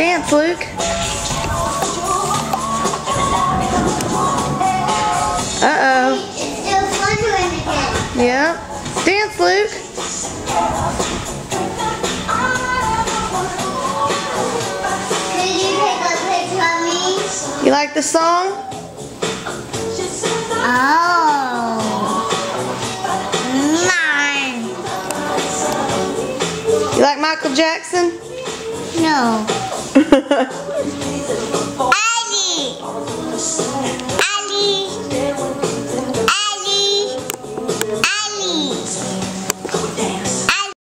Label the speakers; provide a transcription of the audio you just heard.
Speaker 1: Dance, Luke. Uh-oh.
Speaker 2: It's still again.
Speaker 1: Yep. Dance, Luke.
Speaker 2: Could you take a picture of me?
Speaker 1: You like the song?
Speaker 2: Oh. Mine.
Speaker 1: You like Michael Jackson?
Speaker 2: No. 爱你。